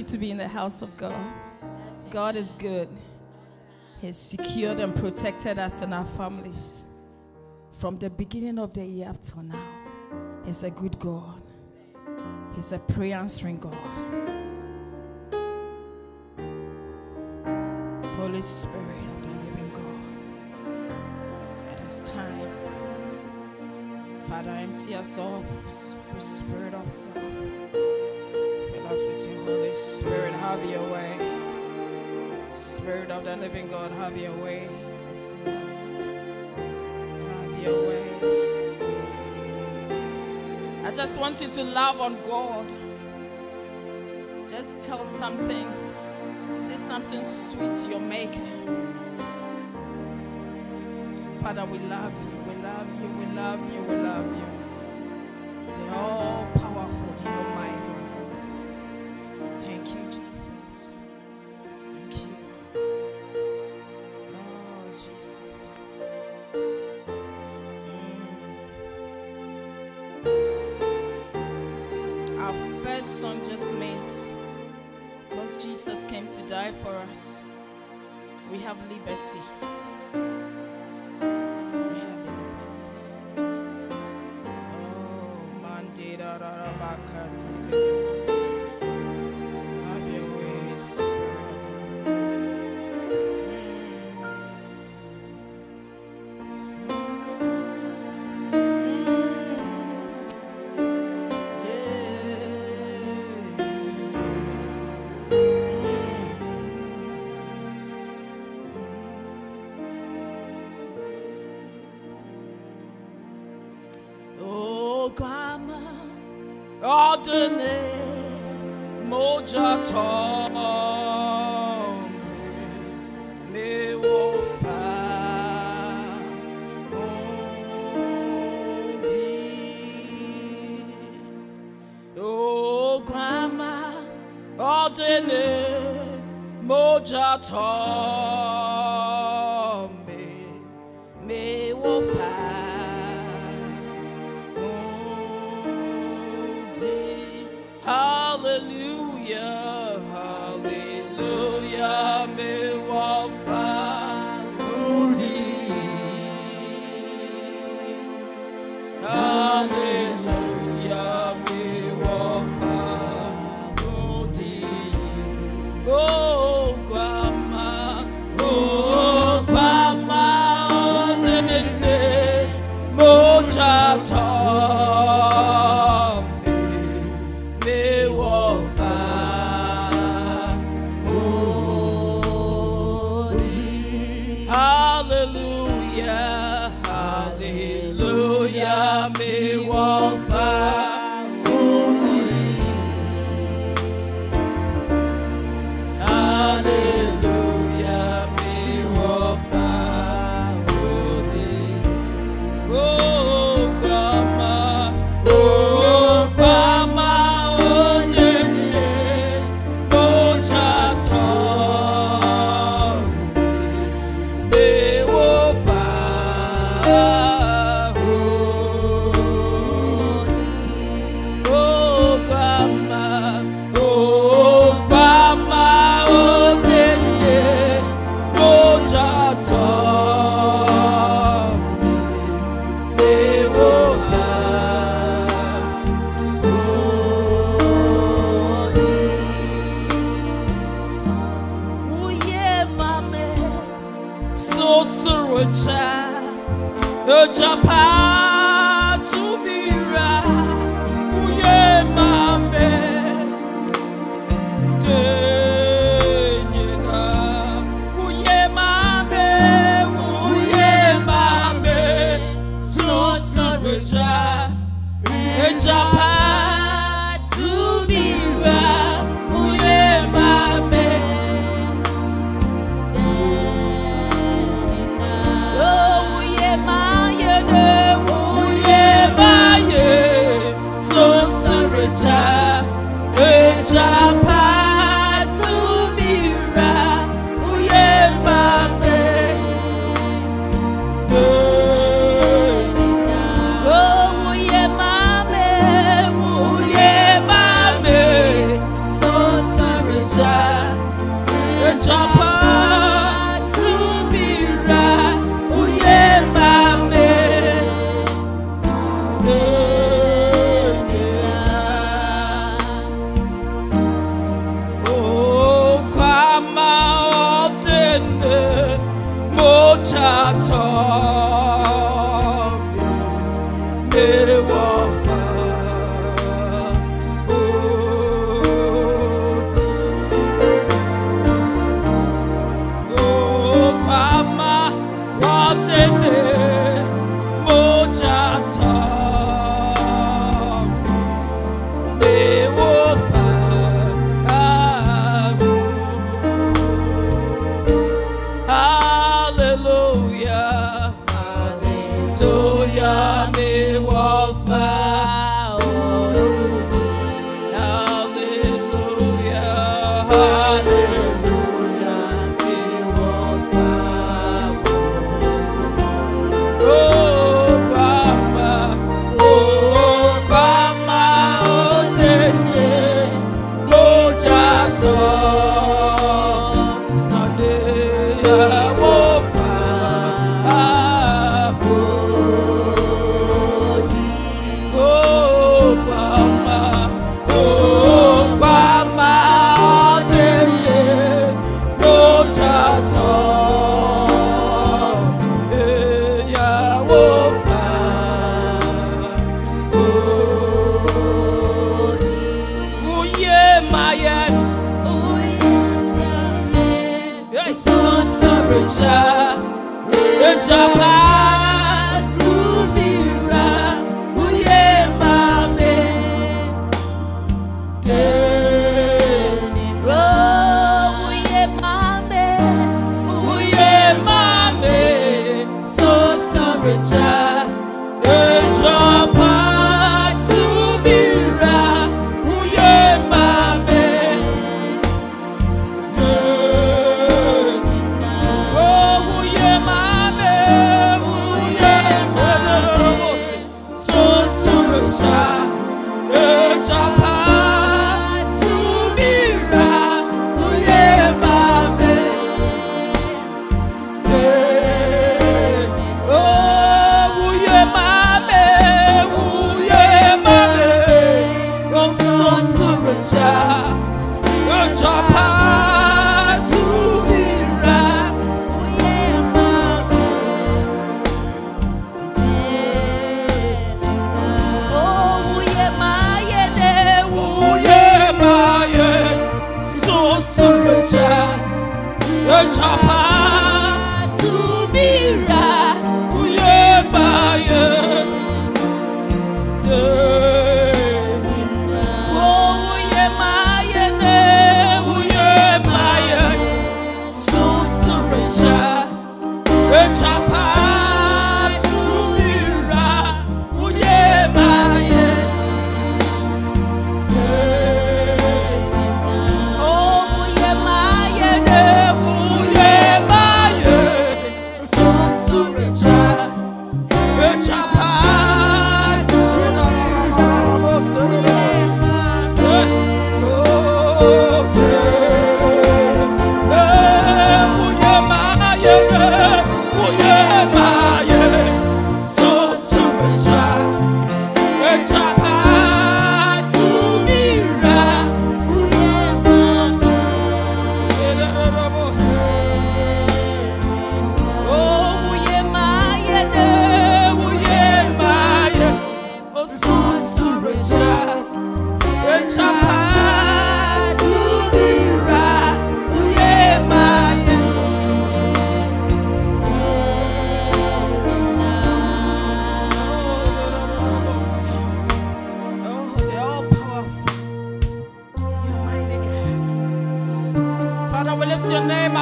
happy to be in the house of God. God is good. He's secured and protected us and our families from the beginning of the year up till now. He's a good God. He's a prayer answering God. Holy Spirit of the living God, it is time. Father, empty us of spirit of self. Us with your Holy Spirit. Have your way. Spirit of the living God, have your way this morning. Have your way. I just want you to love on God. Just tell something. Say something sweet to your maker. Father, we love you. We love you. We love you. We love you. First song just means because Jesus came to die for us, we have liberty. Me wo fa. Amém.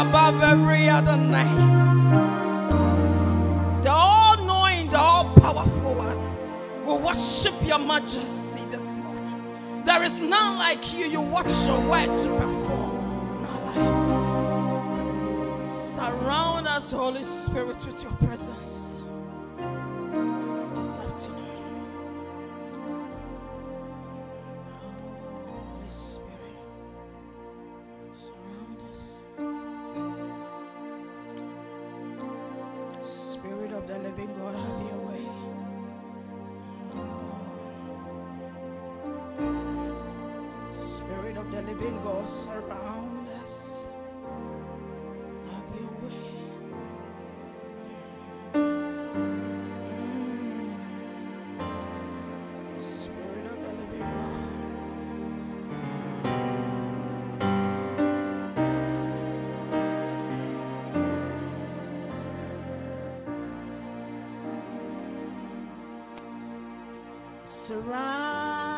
above every other name. The all knowing, the all powerful one. We worship your majesty this morning. There is none like you. You watch your word to perform our lives. Surround us, Holy Spirit, with your presence. Surround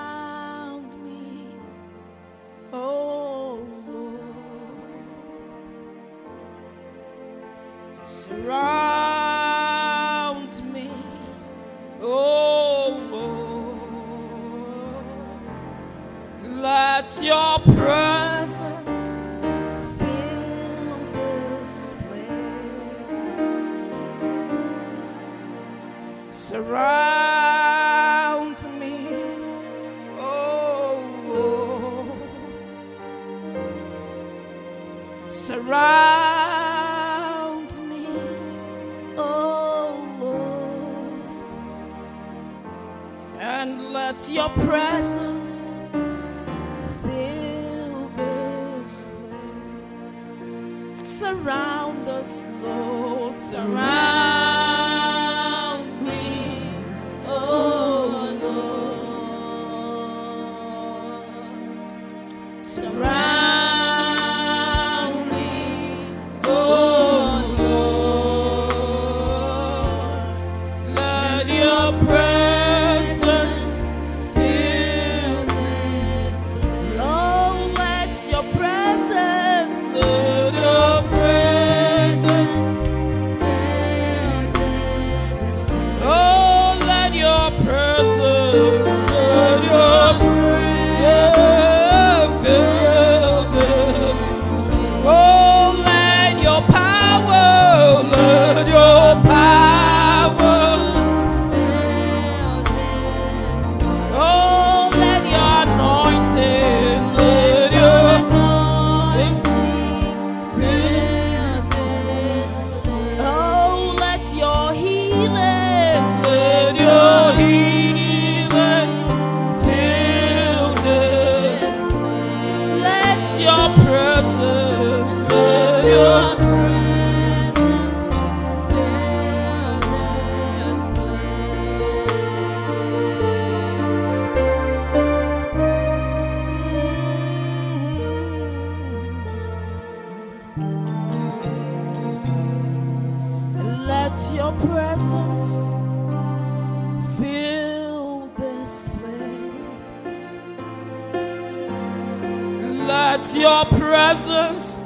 your presence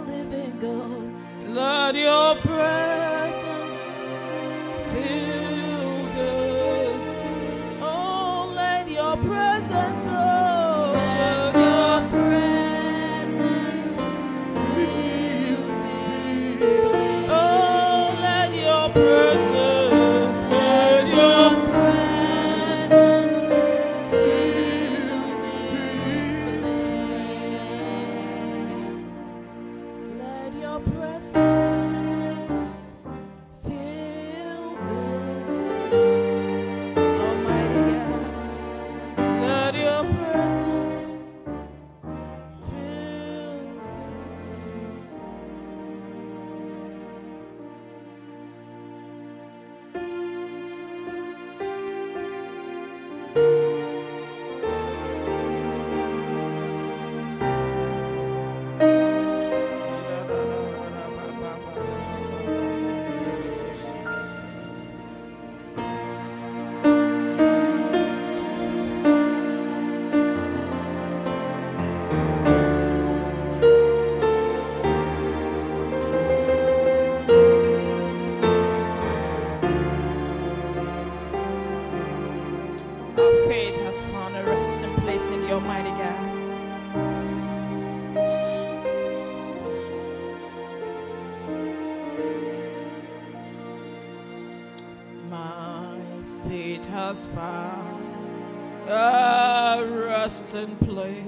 living God, let your presence has found a resting place.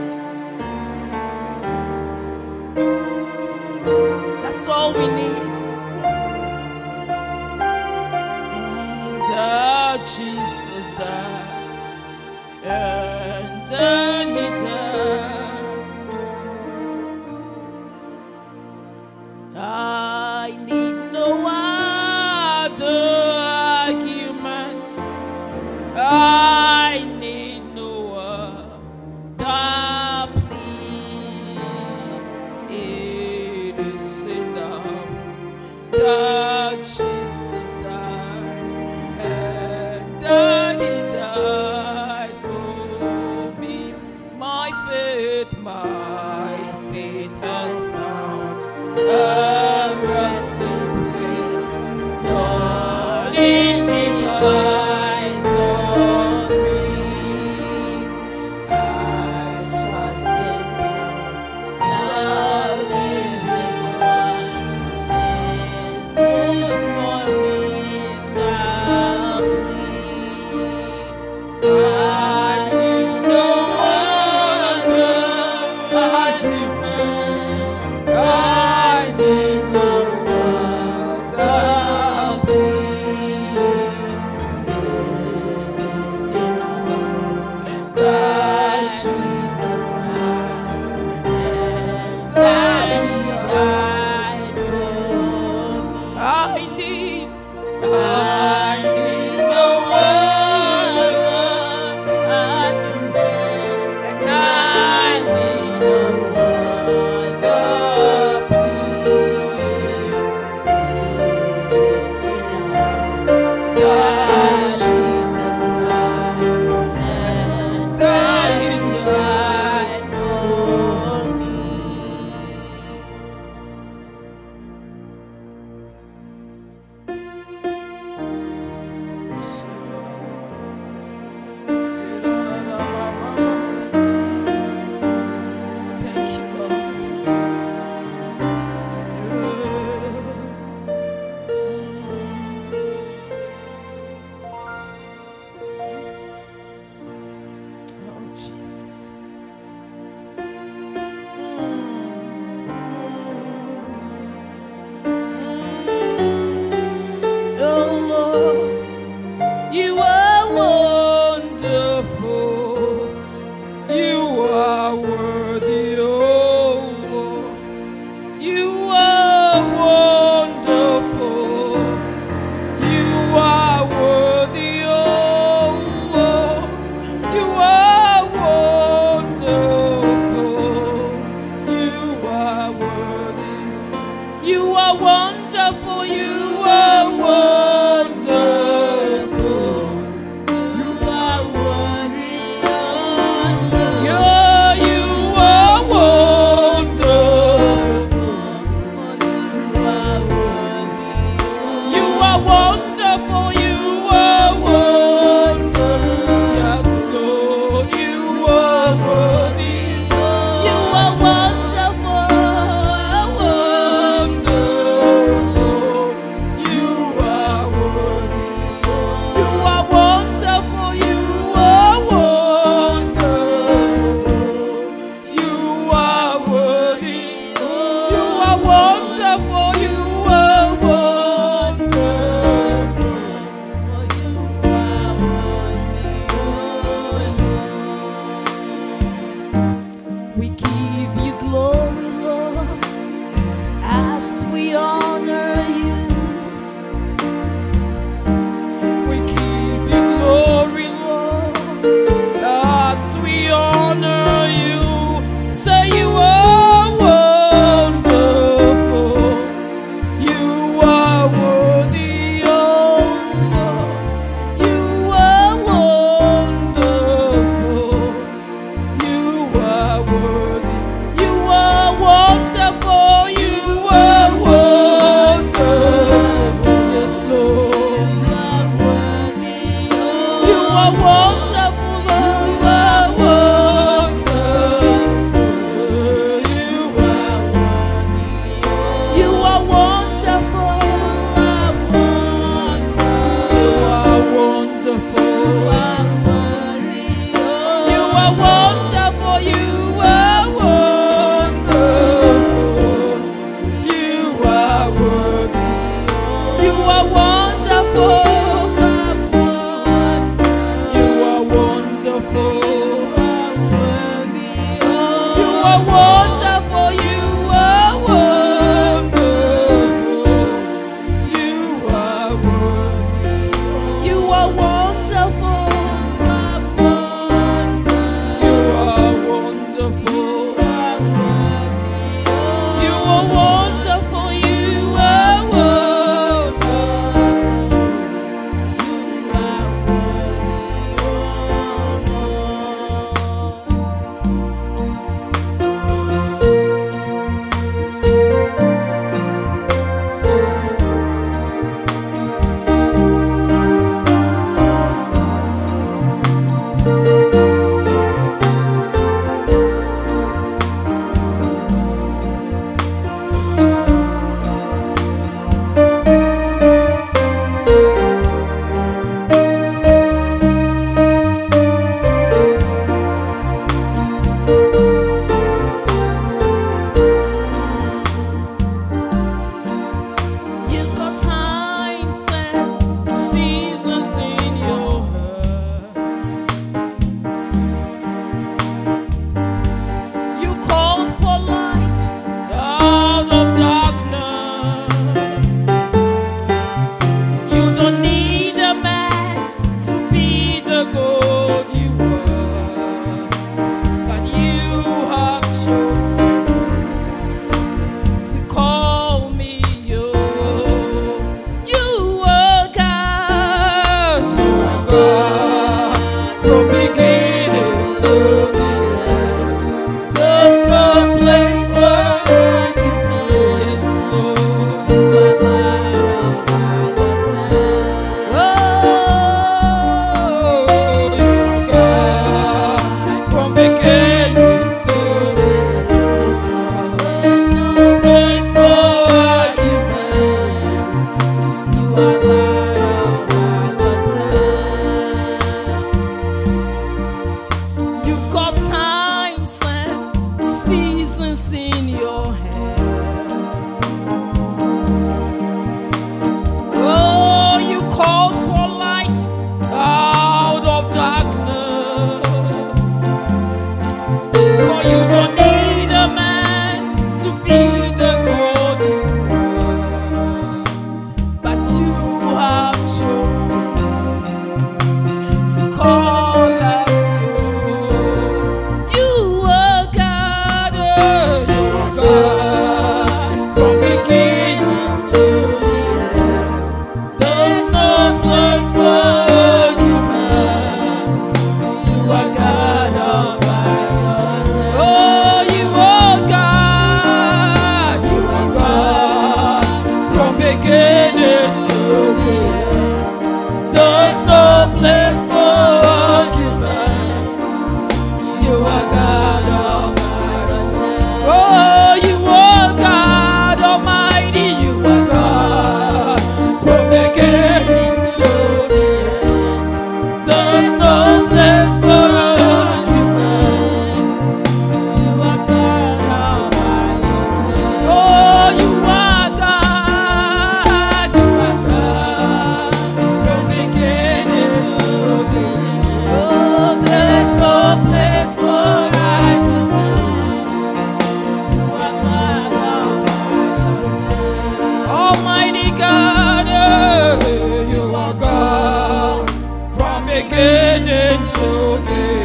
today.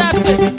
For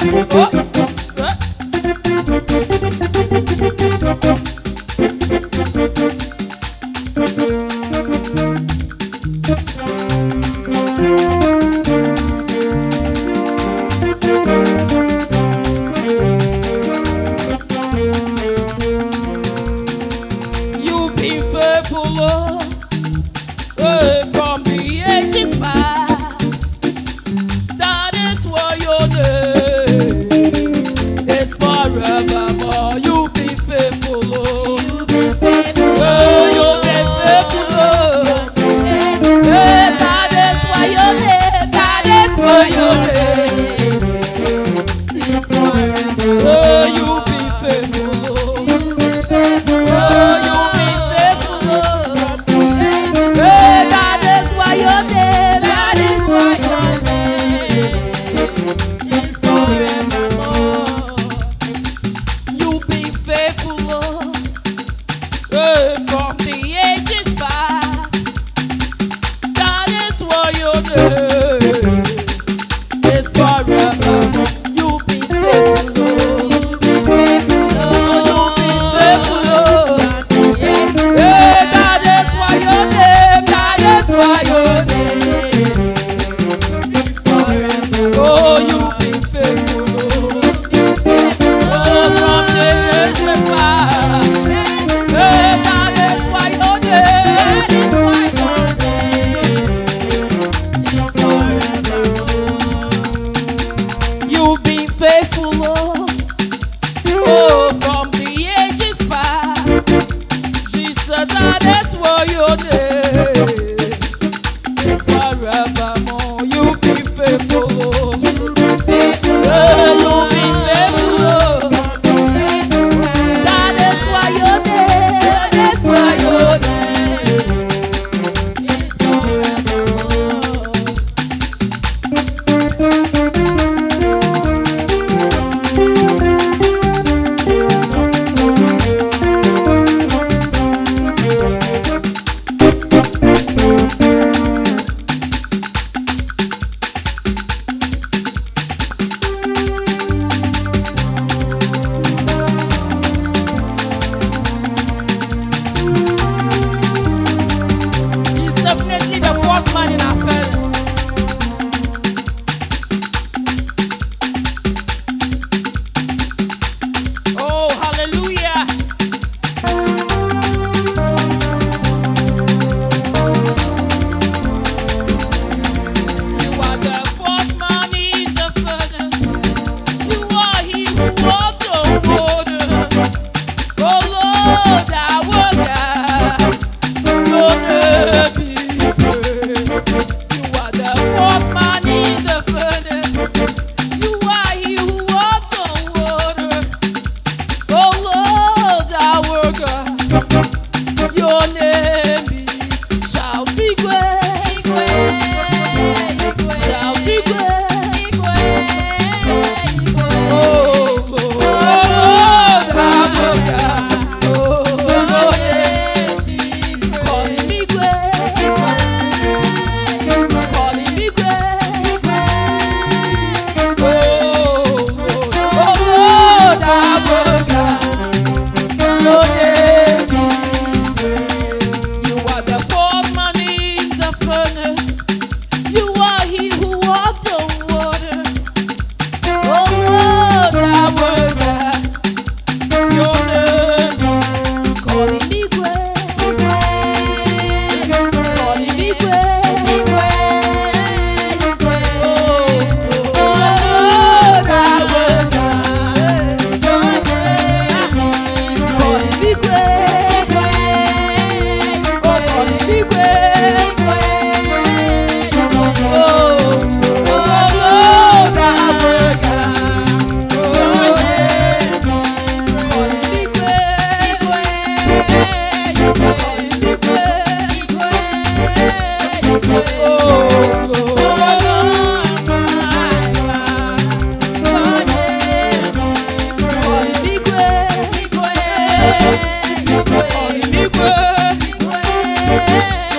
Kadosh,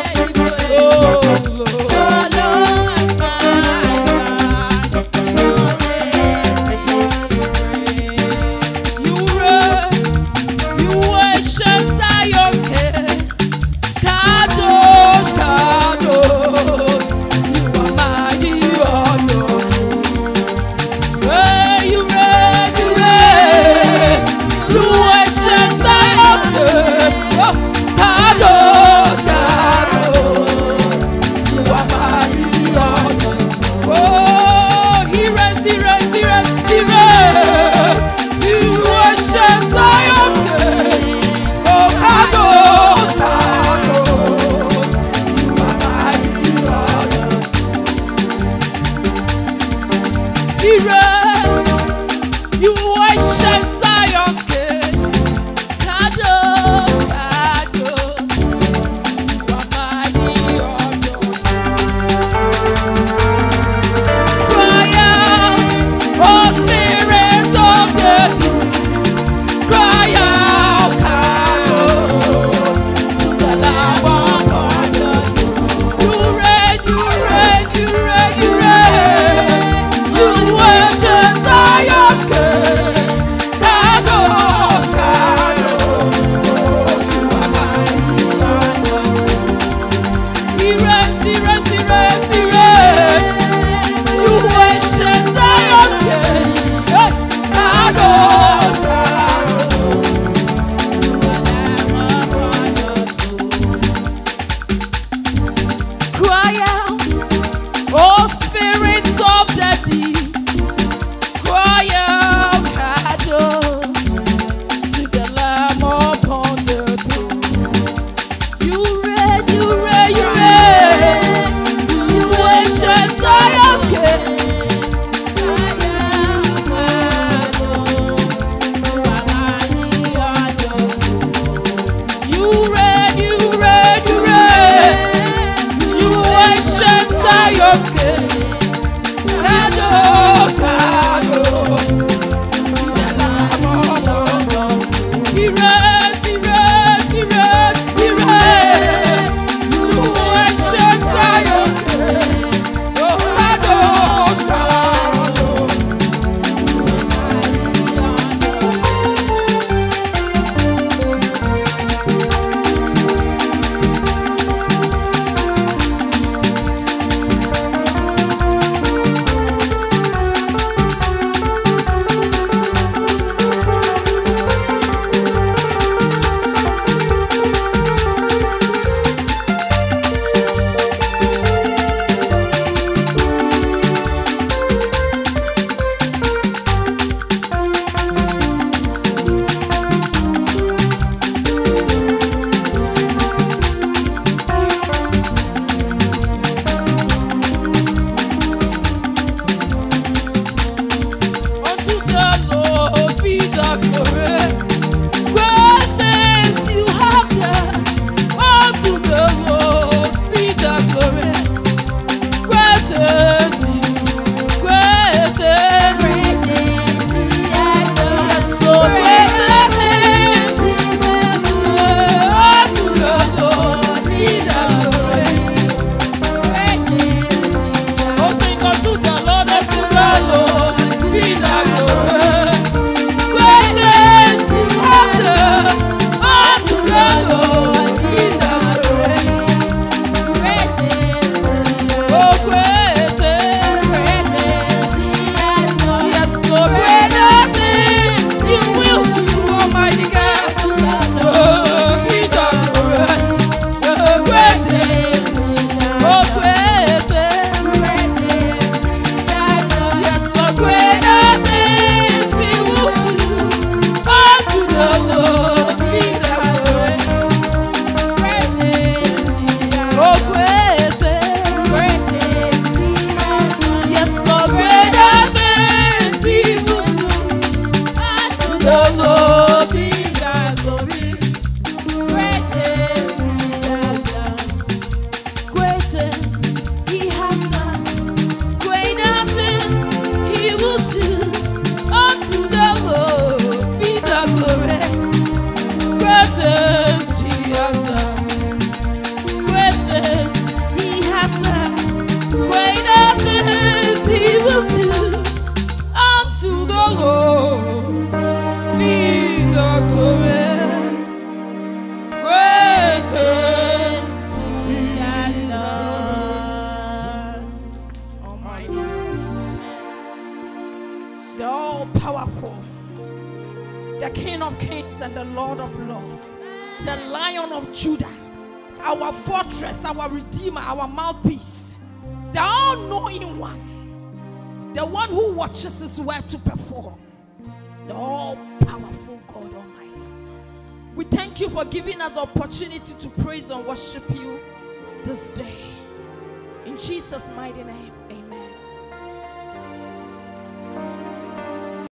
Jesus' mighty name, amen.